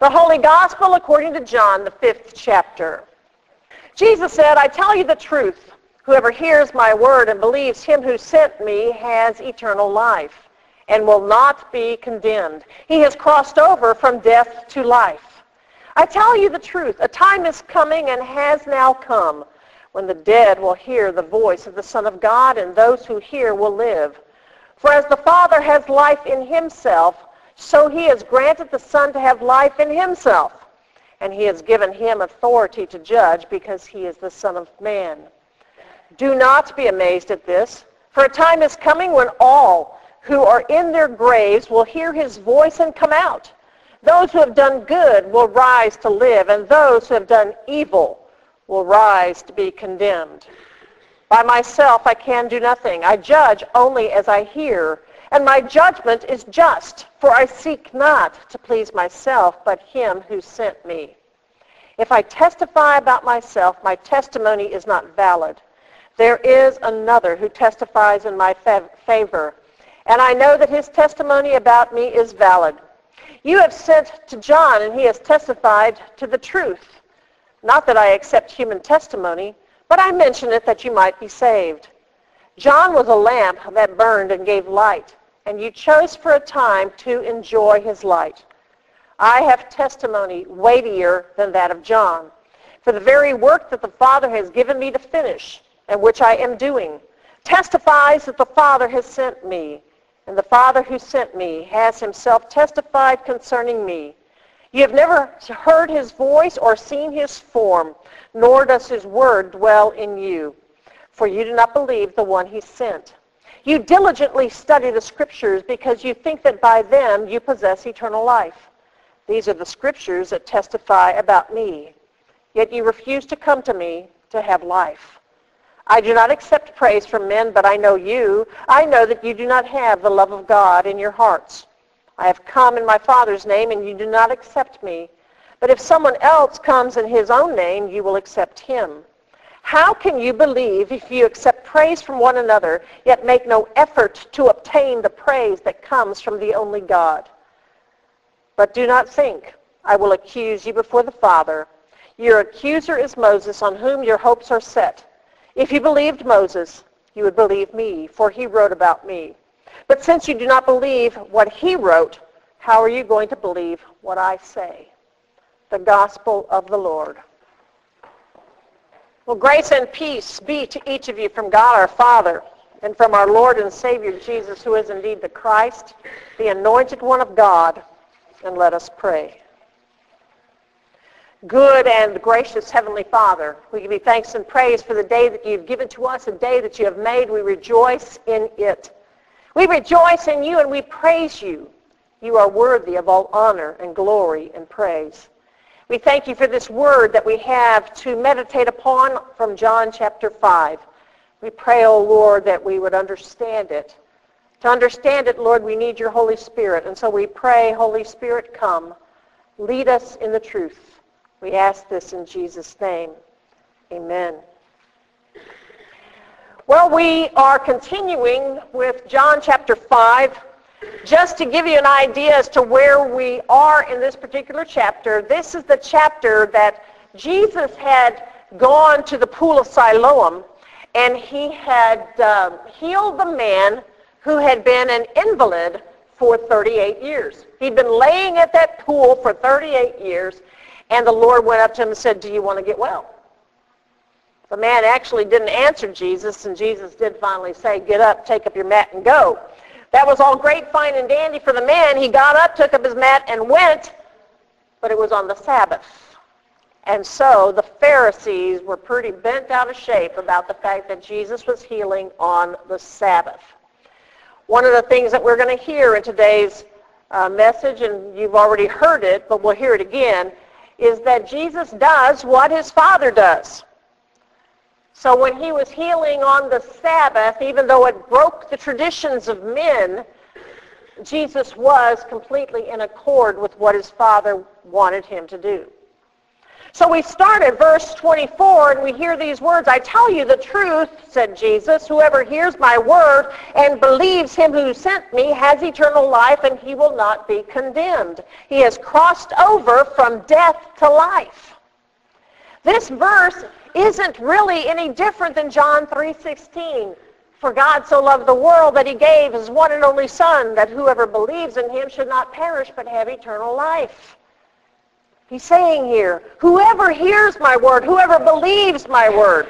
The Holy Gospel according to John, the fifth chapter. Jesus said, I tell you the truth. Whoever hears my word and believes him who sent me has eternal life and will not be condemned. He has crossed over from death to life. I tell you the truth. A time is coming and has now come when the dead will hear the voice of the Son of God and those who hear will live. For as the Father has life in himself, so he has granted the Son to have life in himself. And he has given him authority to judge because he is the Son of Man. Do not be amazed at this, for a time is coming when all who are in their graves will hear his voice and come out. Those who have done good will rise to live, and those who have done evil will rise to be condemned. By myself I can do nothing. I judge only as I hear, and my judgment is just, for I seek not to please myself, but him who sent me. If I testify about myself, my testimony is not valid. There is another who testifies in my favor, and I know that his testimony about me is valid. You have sent to John, and he has testified to the truth. Not that I accept human testimony, but I mention it that you might be saved. John was a lamp that burned and gave light and you chose for a time to enjoy his light. I have testimony weightier than that of John. For the very work that the Father has given me to finish, and which I am doing, testifies that the Father has sent me, and the Father who sent me has himself testified concerning me. You have never heard his voice or seen his form, nor does his word dwell in you, for you do not believe the one he sent. You diligently study the scriptures because you think that by them you possess eternal life. These are the scriptures that testify about me. Yet you refuse to come to me to have life. I do not accept praise from men, but I know you. I know that you do not have the love of God in your hearts. I have come in my Father's name, and you do not accept me. But if someone else comes in his own name, you will accept him. How can you believe if you accept praise from one another, yet make no effort to obtain the praise that comes from the only God? But do not think, I will accuse you before the Father. Your accuser is Moses, on whom your hopes are set. If you believed Moses, you would believe me, for he wrote about me. But since you do not believe what he wrote, how are you going to believe what I say? The Gospel of the Lord. Well, grace and peace be to each of you from God our Father and from our Lord and Savior Jesus, who is indeed the Christ, the anointed one of God. And let us pray. Good and gracious Heavenly Father, we give you thanks and praise for the day that you've given to us, a day that you have made. We rejoice in it. We rejoice in you and we praise you. You are worthy of all honor and glory and praise. We thank you for this word that we have to meditate upon from John chapter 5. We pray, O oh Lord, that we would understand it. To understand it, Lord, we need your Holy Spirit. And so we pray, Holy Spirit, come. Lead us in the truth. We ask this in Jesus' name. Amen. Well, we are continuing with John chapter 5. Just to give you an idea as to where we are in this particular chapter, this is the chapter that Jesus had gone to the pool of Siloam and he had um, healed the man who had been an invalid for 38 years. He'd been laying at that pool for 38 years and the Lord went up to him and said, do you want to get well? The man actually didn't answer Jesus and Jesus did finally say, get up, take up your mat and go. That was all great, fine, and dandy for the man. He got up, took up his mat, and went, but it was on the Sabbath. And so the Pharisees were pretty bent out of shape about the fact that Jesus was healing on the Sabbath. One of the things that we're going to hear in today's uh, message, and you've already heard it, but we'll hear it again, is that Jesus does what his Father does. So when he was healing on the Sabbath, even though it broke the traditions of men, Jesus was completely in accord with what his Father wanted him to do. So we start at verse 24 and we hear these words, I tell you the truth, said Jesus, whoever hears my word and believes him who sent me has eternal life and he will not be condemned. He has crossed over from death to life. This verse isn't really any different than John 3.16. For God so loved the world that he gave his one and only Son, that whoever believes in him should not perish but have eternal life. He's saying here, whoever hears my word, whoever believes my word.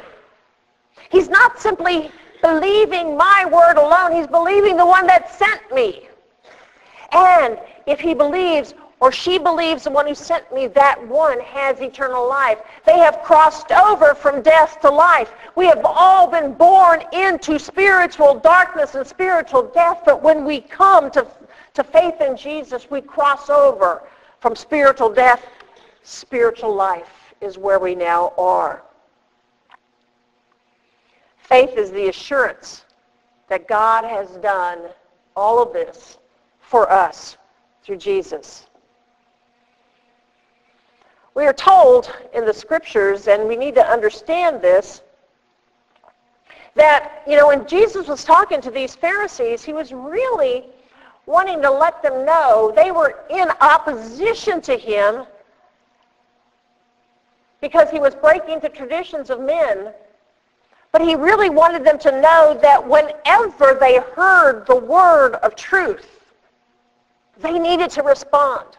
He's not simply believing my word alone. He's believing the one that sent me. And if he believes or she believes the one who sent me, that one has eternal life. They have crossed over from death to life. We have all been born into spiritual darkness and spiritual death, but when we come to, to faith in Jesus, we cross over from spiritual death spiritual life is where we now are. Faith is the assurance that God has done all of this for us through Jesus. We are told in the scriptures, and we need to understand this, that, you know, when Jesus was talking to these Pharisees, he was really wanting to let them know they were in opposition to him because he was breaking the traditions of men. But he really wanted them to know that whenever they heard the word of truth, they needed to respond.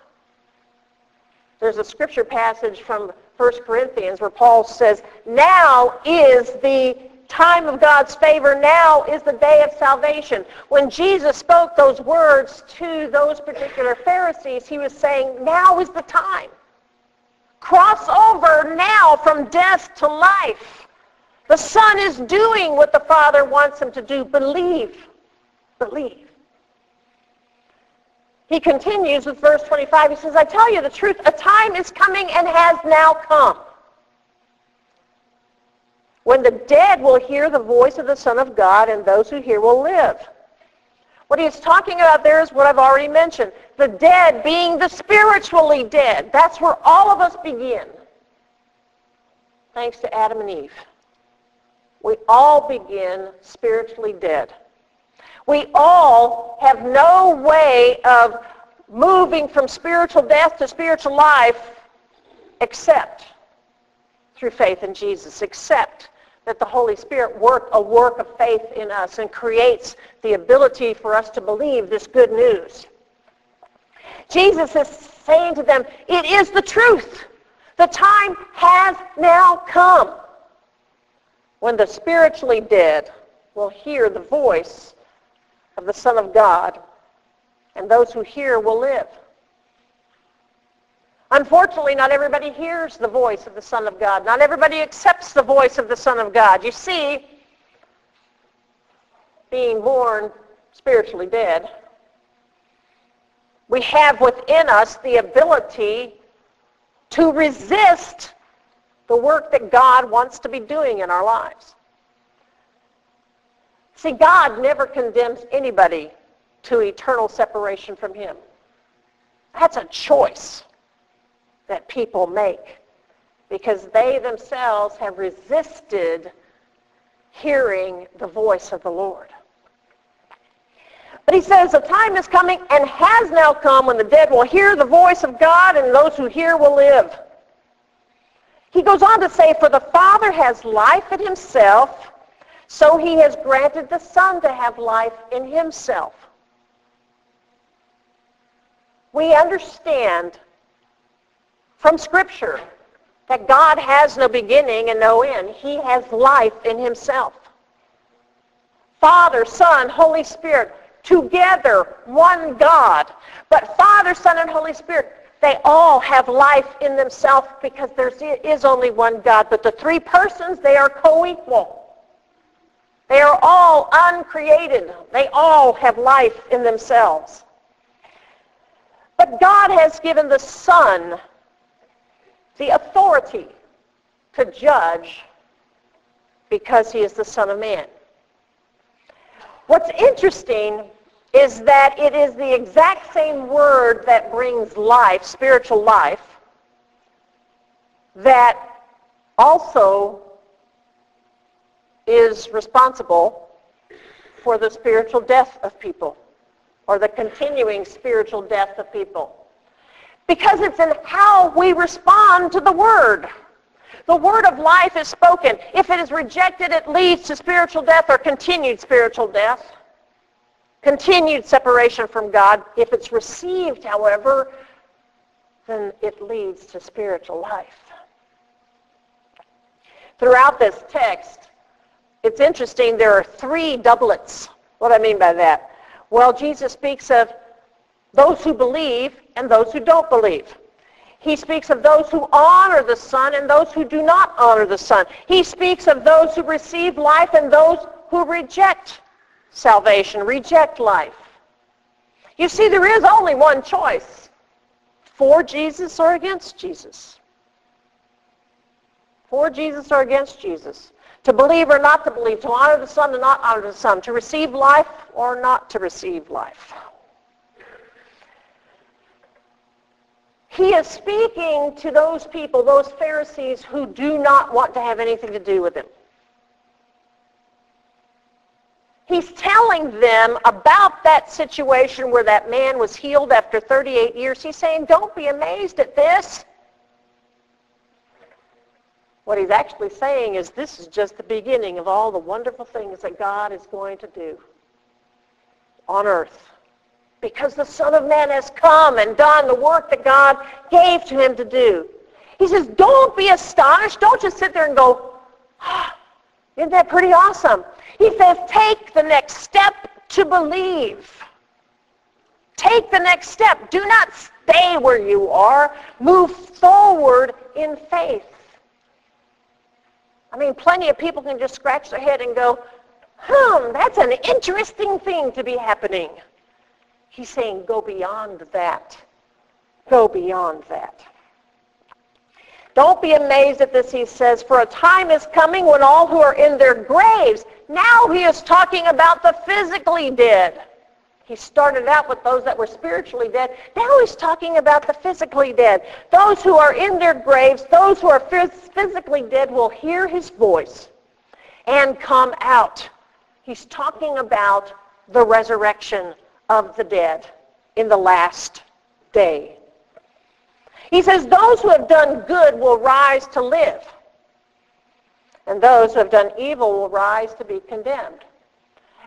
There's a scripture passage from 1 Corinthians where Paul says, now is the time of God's favor. Now is the day of salvation. When Jesus spoke those words to those particular Pharisees, he was saying, now is the time. Cross over now from death to life. The Son is doing what the Father wants him to do. Believe. Believe. He continues with verse 25. He says, I tell you the truth, a time is coming and has now come when the dead will hear the voice of the Son of God and those who hear will live. What he's talking about there is what I've already mentioned. The dead being the spiritually dead. That's where all of us begin. Thanks to Adam and Eve. We all begin spiritually dead. We all have no way of moving from spiritual death to spiritual life except through faith in Jesus, except that the Holy Spirit work a work of faith in us and creates the ability for us to believe this good news. Jesus is saying to them, it is the truth. The time has now come when the spiritually dead will hear the voice of the Son of God, and those who hear will live. Unfortunately, not everybody hears the voice of the Son of God. Not everybody accepts the voice of the Son of God. You see, being born spiritually dead, we have within us the ability to resist the work that God wants to be doing in our lives. See, God never condemns anybody to eternal separation from him. That's a choice that people make because they themselves have resisted hearing the voice of the Lord. But he says, the time is coming and has now come when the dead will hear the voice of God and those who hear will live. He goes on to say, for the Father has life in himself, so he has granted the Son to have life in himself. We understand from Scripture that God has no beginning and no end. He has life in himself. Father, Son, Holy Spirit, together, one God. But Father, Son, and Holy Spirit, they all have life in themselves because there is only one God. But the three persons, they are co-equal. They are all uncreated. They all have life in themselves. But God has given the Son the authority to judge because he is the Son of Man. What's interesting is that it is the exact same word that brings life, spiritual life, that also is responsible for the spiritual death of people or the continuing spiritual death of people. Because it's in how we respond to the Word. The Word of life is spoken. If it is rejected, it leads to spiritual death or continued spiritual death. Continued separation from God. If it's received, however, then it leads to spiritual life. Throughout this text, it's interesting, there are three doublets. What do I mean by that? Well, Jesus speaks of those who believe and those who don't believe. He speaks of those who honor the Son and those who do not honor the Son. He speaks of those who receive life and those who reject salvation, reject life. You see, there is only one choice, for Jesus or against Jesus. For Jesus or against Jesus. To believe or not to believe, to honor the Son or not honor the Son, to receive life or not to receive life. He is speaking to those people, those Pharisees who do not want to have anything to do with him. He's telling them about that situation where that man was healed after 38 years. He's saying, don't be amazed at this. What he's actually saying is this is just the beginning of all the wonderful things that God is going to do on earth because the Son of Man has come and done the work that God gave to him to do. He says, don't be astonished. Don't just sit there and go, ah, isn't that pretty awesome? He says, take the next step to believe. Take the next step. Do not stay where you are. Move forward in faith. I mean, plenty of people can just scratch their head and go, hmm, that's an interesting thing to be happening. He's saying go beyond that. Go beyond that. Don't be amazed at this, he says, for a time is coming when all who are in their graves, now he is talking about the physically dead. He started out with those that were spiritually dead. Now he's talking about the physically dead. Those who are in their graves, those who are physically dead will hear his voice and come out. He's talking about the resurrection of the dead in the last day. He says, those who have done good will rise to live, and those who have done evil will rise to be condemned.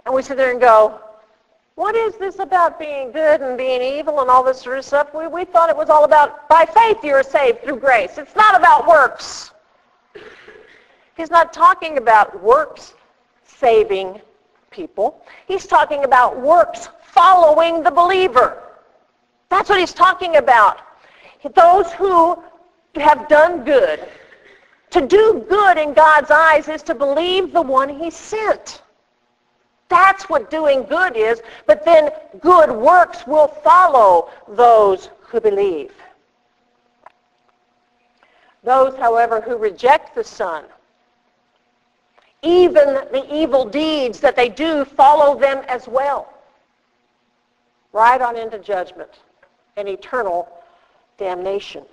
And we sit there and go, what is this about being good and being evil and all this sort of stuff? We, we thought it was all about by faith you are saved through grace. It's not about works. He's not talking about works saving people. He's talking about works following the believer. That's what he's talking about. Those who have done good. To do good in God's eyes is to believe the one he sent. That's what doing good is. But then good works will follow those who believe. Those, however, who reject the Son, even the evil deeds that they do follow them as well right on into judgment and eternal damnation.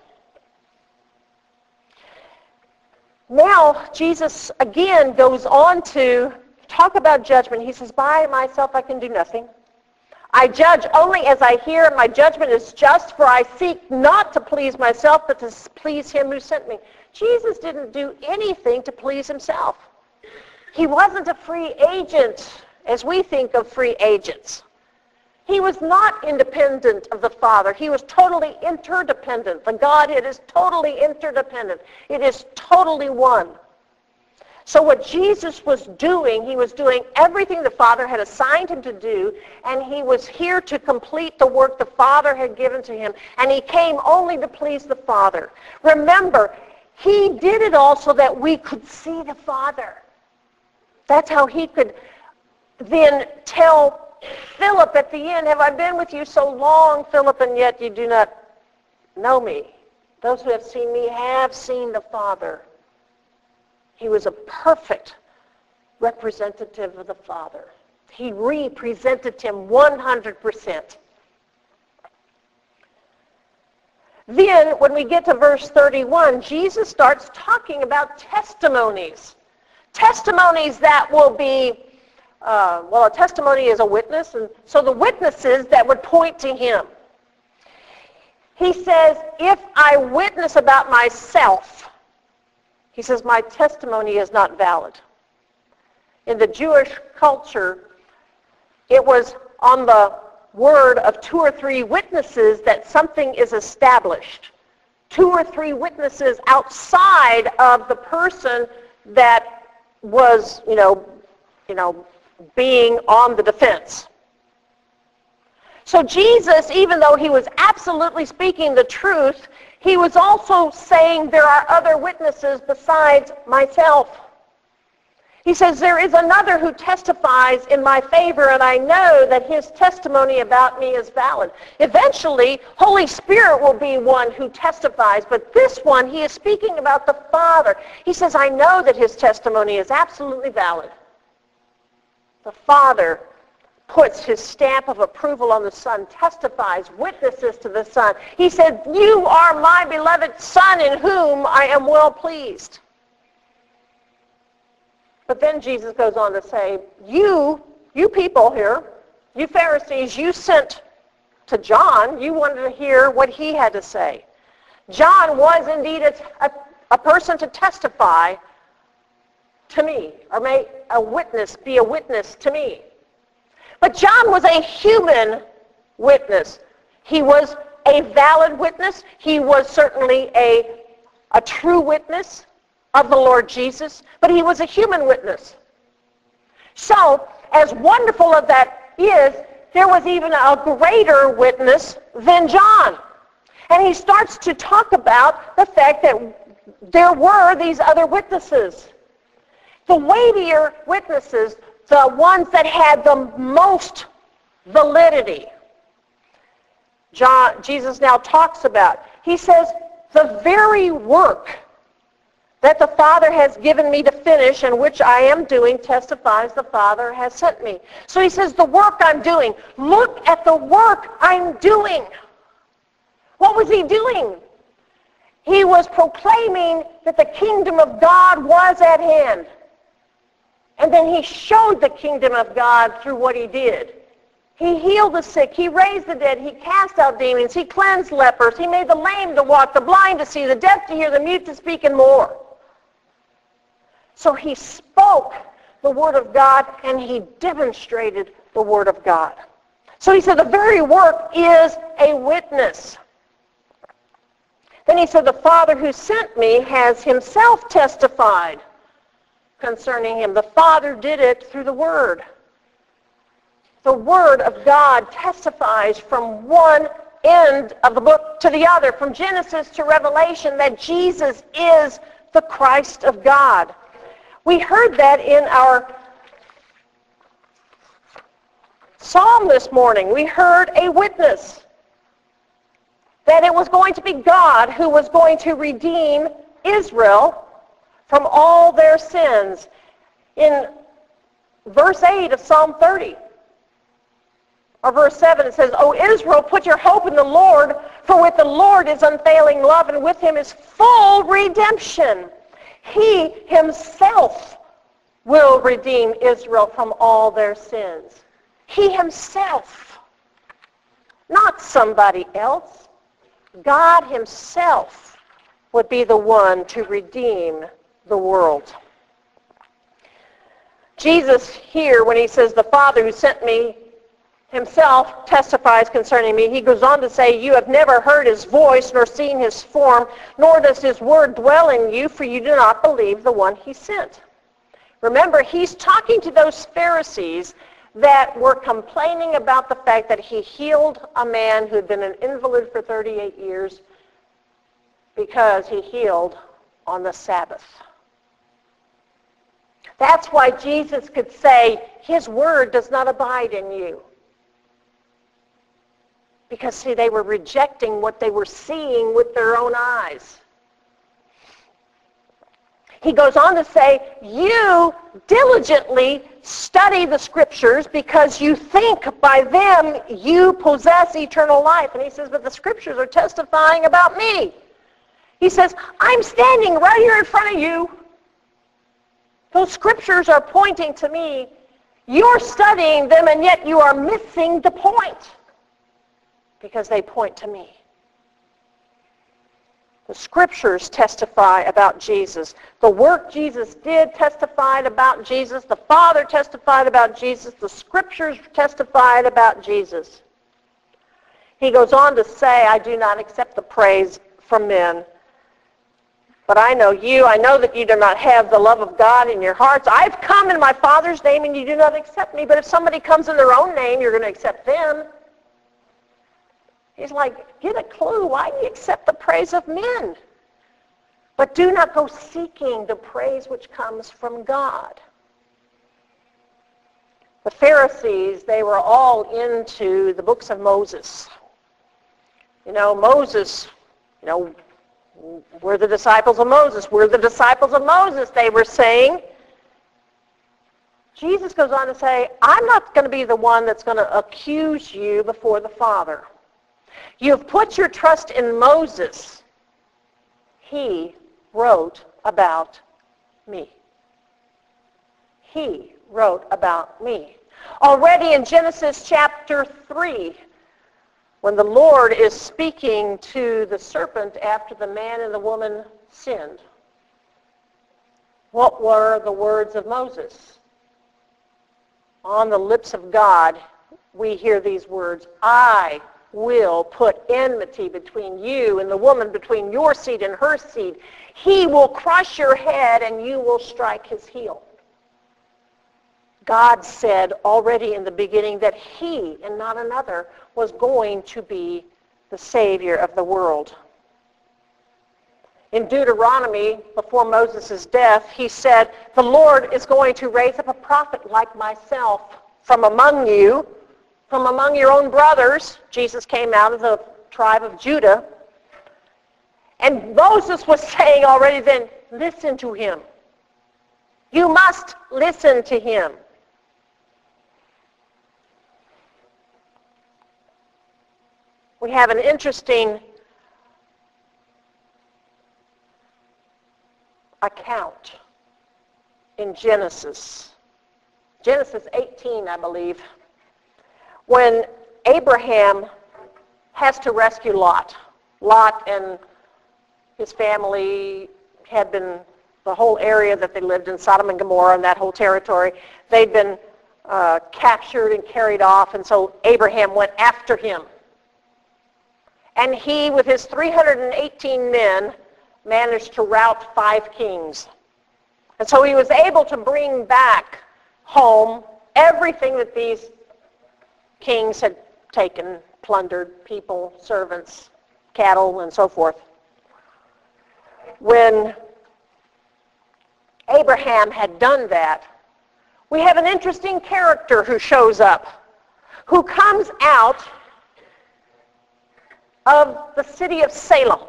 Now, Jesus again goes on to talk about judgment. He says, by myself I can do nothing. I judge only as I hear, and my judgment is just, for I seek not to please myself, but to please him who sent me. Jesus didn't do anything to please himself. He wasn't a free agent as we think of free agents. He was not independent of the Father. He was totally interdependent. The Godhead is totally interdependent. It is totally one. So what Jesus was doing, he was doing everything the Father had assigned him to do, and he was here to complete the work the Father had given to him, and he came only to please the Father. Remember, he did it all so that we could see the Father. That's how he could then tell Philip at the end, have I been with you so long, Philip, and yet you do not know me? Those who have seen me have seen the Father. He was a perfect representative of the Father. He represented him 100%. Then, when we get to verse 31, Jesus starts talking about testimonies. Testimonies that will be, uh, well, a testimony is a witness, and so the witnesses that would point to him. He says, if I witness about myself, he says, my testimony is not valid. In the Jewish culture, it was on the word of two or three witnesses that something is established. Two or three witnesses outside of the person that was, you know, you know, being on the defense. So Jesus, even though he was absolutely speaking the truth, he was also saying there are other witnesses besides myself. He says, there is another who testifies in my favor, and I know that his testimony about me is valid. Eventually, Holy Spirit will be one who testifies, but this one, he is speaking about the Father. He says, I know that his testimony is absolutely valid. The Father puts his stamp of approval on the Son, testifies, witnesses to the Son. He said, you are my beloved Son in whom I am well pleased. But then Jesus goes on to say, you, you people here, you Pharisees, you sent to John. You wanted to hear what he had to say. John was indeed a, a, a person to testify to me, or may a witness be a witness to me. But John was a human witness. He was a valid witness. He was certainly a, a true witness of the Lord Jesus, but he was a human witness. So, as wonderful as that is, there was even a greater witness than John. And he starts to talk about the fact that there were these other witnesses. The weightier witnesses, the ones that had the most validity. John, Jesus now talks about. He says, the very work that the Father has given me to finish and which I am doing testifies the Father has sent me. So he says, the work I'm doing, look at the work I'm doing. What was he doing? He was proclaiming that the kingdom of God was at hand. And then he showed the kingdom of God through what he did. He healed the sick. He raised the dead. He cast out demons. He cleansed lepers. He made the lame to walk, the blind to see, the deaf to hear, the mute to speak, and more. So he spoke the Word of God and he demonstrated the Word of God. So he said the very work is a witness. Then he said the Father who sent me has himself testified concerning him. The Father did it through the Word. The Word of God testifies from one end of the book to the other, from Genesis to Revelation, that Jesus is the Christ of God. We heard that in our psalm this morning. We heard a witness that it was going to be God who was going to redeem Israel from all their sins. In verse 8 of Psalm 30, or verse 7, it says, O Israel, put your hope in the Lord, for with the Lord is unfailing love, and with him is full redemption. He himself will redeem Israel from all their sins. He himself, not somebody else. God himself would be the one to redeem the world. Jesus here, when he says, the Father who sent me himself testifies concerning me. He goes on to say, You have never heard his voice nor seen his form, nor does his word dwell in you, for you do not believe the one he sent. Remember, he's talking to those Pharisees that were complaining about the fact that he healed a man who had been an invalid for 38 years because he healed on the Sabbath. That's why Jesus could say, his word does not abide in you. Because, see, they were rejecting what they were seeing with their own eyes. He goes on to say, you diligently study the scriptures because you think by them you possess eternal life. And he says, but the scriptures are testifying about me. He says, I'm standing right here in front of you. Those scriptures are pointing to me. You're studying them and yet you are missing the point because they point to me. The scriptures testify about Jesus. The work Jesus did testified about Jesus. The Father testified about Jesus. The scriptures testified about Jesus. He goes on to say, I do not accept the praise from men. But I know you. I know that you do not have the love of God in your hearts. I've come in my Father's name and you do not accept me. But if somebody comes in their own name, you're going to accept them. He's like, get a clue. Why do you accept the praise of men? But do not go seeking the praise which comes from God. The Pharisees, they were all into the books of Moses. You know, Moses, you know, we're the disciples of Moses. We're the disciples of Moses, they were saying. Jesus goes on to say, I'm not going to be the one that's going to accuse you before the Father. You've put your trust in Moses. He wrote about me. He wrote about me. Already in Genesis chapter 3, when the Lord is speaking to the serpent after the man and the woman sinned, what were the words of Moses? On the lips of God, we hear these words, I will put enmity between you and the woman, between your seed and her seed. He will crush your head and you will strike his heel. God said already in the beginning that he and not another was going to be the Savior of the world. In Deuteronomy, before Moses' death, he said, the Lord is going to raise up a prophet like myself from among you from among your own brothers. Jesus came out of the tribe of Judah. And Moses was saying already then, listen to him. You must listen to him. We have an interesting account in Genesis. Genesis 18, I believe when Abraham has to rescue Lot. Lot and his family had been, the whole area that they lived in, Sodom and Gomorrah and that whole territory, they'd been uh, captured and carried off, and so Abraham went after him. And he, with his 318 men, managed to rout five kings. And so he was able to bring back home everything that these kings had taken, plundered people, servants, cattle, and so forth. When Abraham had done that, we have an interesting character who shows up, who comes out of the city of Salem.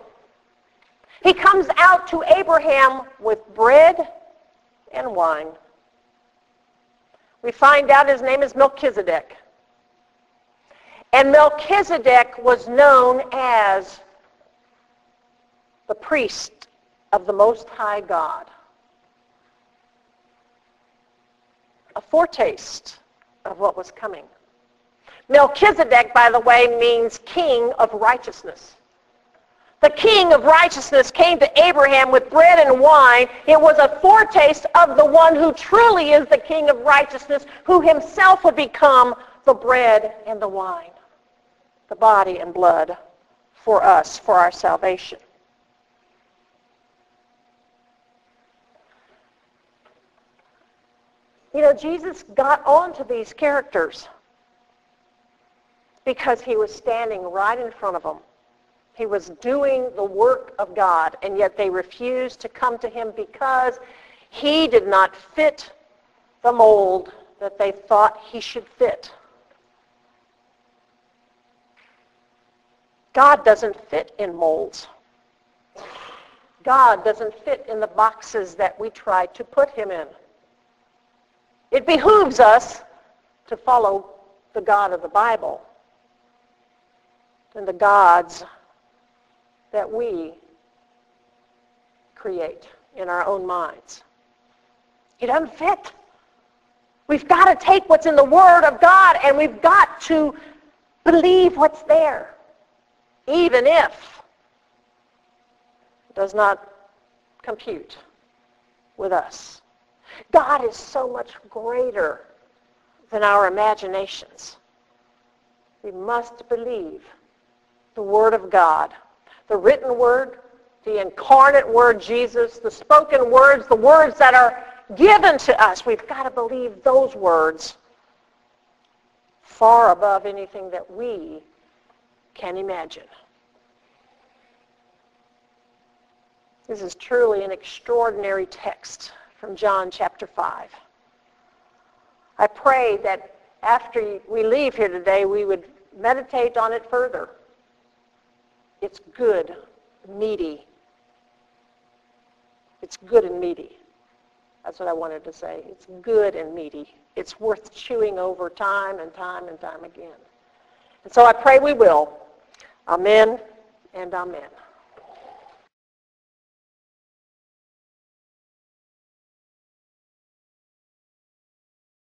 He comes out to Abraham with bread and wine. We find out his name is Melchizedek. And Melchizedek was known as the priest of the Most High God. A foretaste of what was coming. Melchizedek, by the way, means king of righteousness. The king of righteousness came to Abraham with bread and wine. It was a foretaste of the one who truly is the king of righteousness, who himself would become the bread and the wine the body and blood for us, for our salvation. You know, Jesus got onto these characters because he was standing right in front of them. He was doing the work of God, and yet they refused to come to him because he did not fit the mold that they thought he should fit. God doesn't fit in molds. God doesn't fit in the boxes that we try to put him in. It behooves us to follow the God of the Bible and the gods that we create in our own minds. It doesn't fit. We've got to take what's in the Word of God and we've got to believe what's there, even if it does not compute with us. God is so much greater than our imaginations. We must believe the Word of God, the written Word, the incarnate Word, Jesus, the spoken words, the words that are given to us. We've got to believe those words far above anything that we can imagine. This is truly an extraordinary text from John chapter 5. I pray that after we leave here today, we would meditate on it further. It's good, meaty. It's good and meaty. That's what I wanted to say. It's good and meaty. It's worth chewing over time and time and time again. And so I pray we will. Amen and amen.